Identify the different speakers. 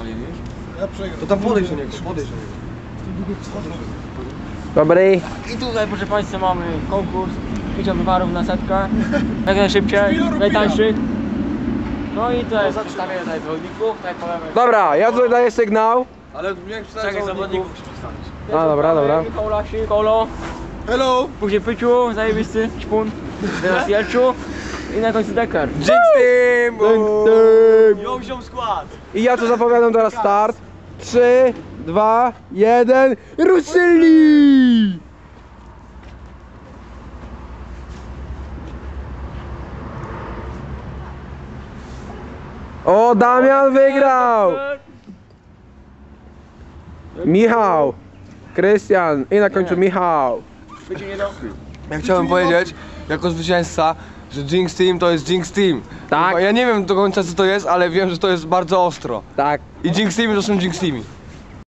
Speaker 1: ale wiesz?
Speaker 2: Ja przegram.
Speaker 3: To tam podejdź do niego, podejdź do niego.
Speaker 4: Dobry.
Speaker 1: I tutaj proszę Państwa mamy konkurs picia wywarów na setkę. Jak najszybciej, najtańszy. No i to jest przedstawienie tutaj zawodników, tutaj.
Speaker 4: Dobra, ja tutaj daję sygnał.
Speaker 3: Ale jak
Speaker 1: Czekaj,
Speaker 3: zawodników...
Speaker 1: zawodników.
Speaker 4: A, dobra, dobra.
Speaker 1: Michał Lasi, Kolo,
Speaker 2: Hello!
Speaker 1: później Pyciu, zajebisty, Ćpun, teraz Jelczu i na końcu Decker.
Speaker 4: Jinx Team!
Speaker 1: Ją skład.
Speaker 4: I ja tu zapowiadam teraz start. 3, 2, 1, ruszyli! O, Damian wygrał! Michał, Krystian i na końcu Michał.
Speaker 1: Pyciu nie dał.
Speaker 3: Ja chciałem powiedzieć, jako zwycięzca, że Jinx Team to jest Jinx Team.
Speaker 4: Tak.
Speaker 3: Ja nie wiem do końca co to jest, ale wiem, że to jest bardzo ostro.
Speaker 4: Tak.
Speaker 3: I Jinx Teamy to są Jinx Teamy.